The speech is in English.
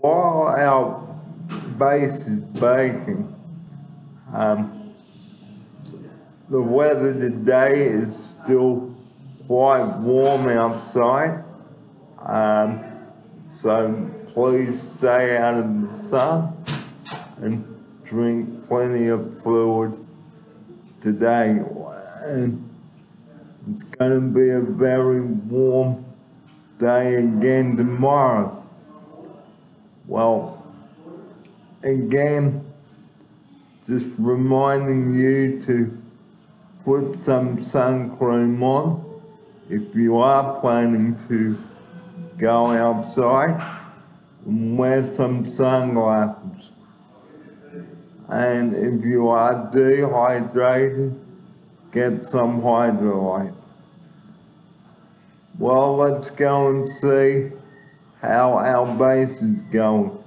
while our base is baking, um, the weather today is still quite warm outside. Um, so please stay out of the sun and drink plenty of fluid today. And it's going to be a very warm day again tomorrow. Well, again, just reminding you to put some sun cream on if you are planning to go outside and wear some sunglasses. And if you are dehydrated, get some Hydralyte. Well, let's go and see how our base is going.